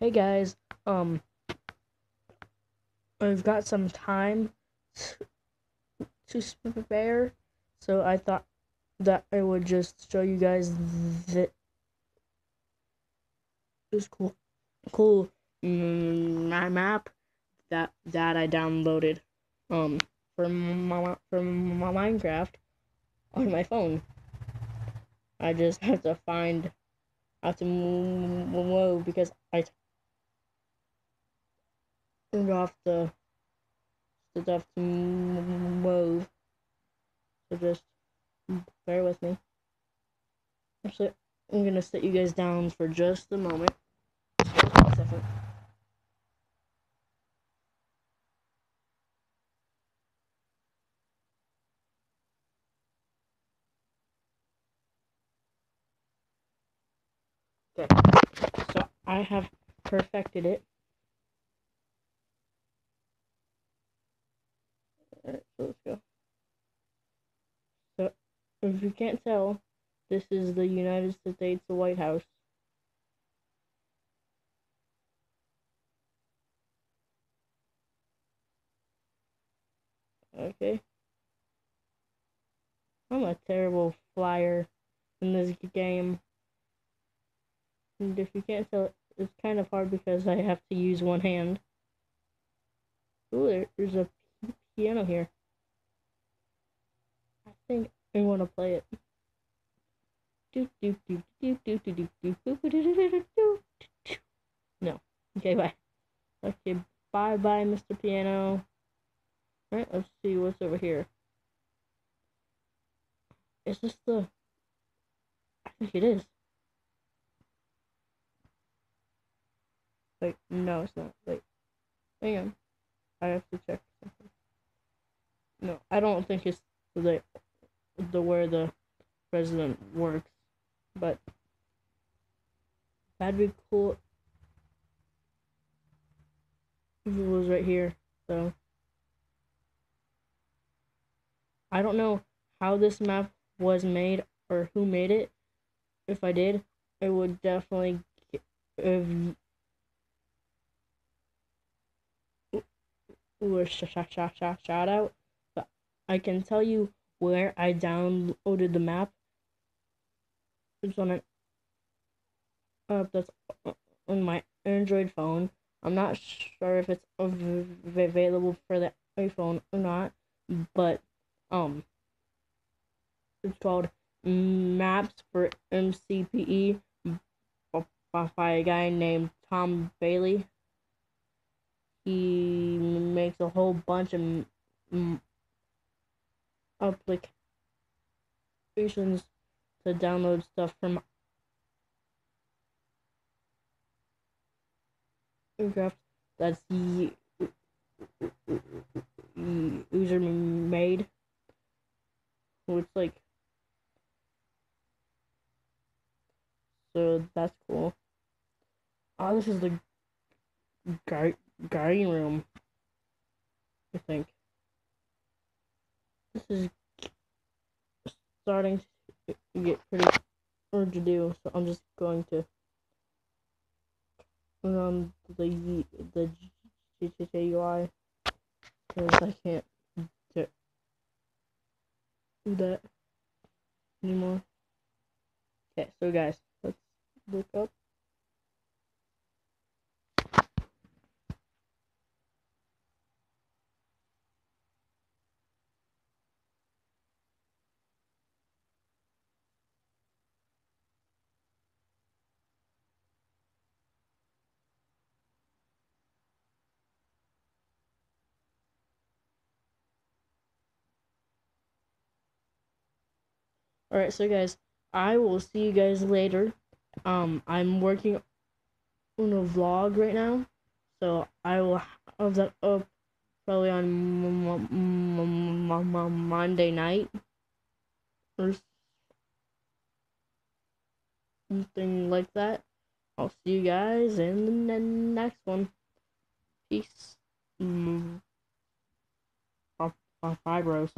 Hey guys, um, I've got some time to spare, so I thought that I would just show you guys that this cool, cool mm, map that that I downloaded, um, from my from my Minecraft on my phone. I just have to find how to move because I turned off the stuff to move. So just bear with me. Actually, I'm gonna set you guys down for just a moment. Just a. Okay, so I have perfected it. Alright, so let's go. So, if you can't tell, this is the United States White House. Okay. I'm a terrible flyer in this game. And if you can't tell, it's kind of hard because I have to use one hand. Ooh, there's a piano here. I think I want to play it. No. Okay, bye. Okay, bye bye, Mr. Piano. Alright, let's see what's over here. Is this the. I think it is. Like, no, it's not. Like, Hang on. I have to check something. No, I don't think it's the the where the president works, but that'd be cool if it was right here. So I don't know how this map was made or who made it. If I did, I would definitely shout, shout out. I can tell you where I downloaded the map. It's on an app that's on my Android phone. I'm not sure if it's available for the iPhone or not, but um, it's called Maps for MCPE by a guy named Tom Bailey. He makes a whole bunch of applications to download stuff from Minecraft that's the user made. It's like so that's cool. Oh, this is the guarding room. I think this is starting to get pretty hard to do, so I'm just going to on the the GTA UI because I can't do that anymore. Okay, so guys, let's look up. Alright, so guys, I will see you guys later. Um, I'm working on a vlog right now, so I will have that up probably on Monday night or something like that. I'll see you guys in the next one. Peace. Bye, bros.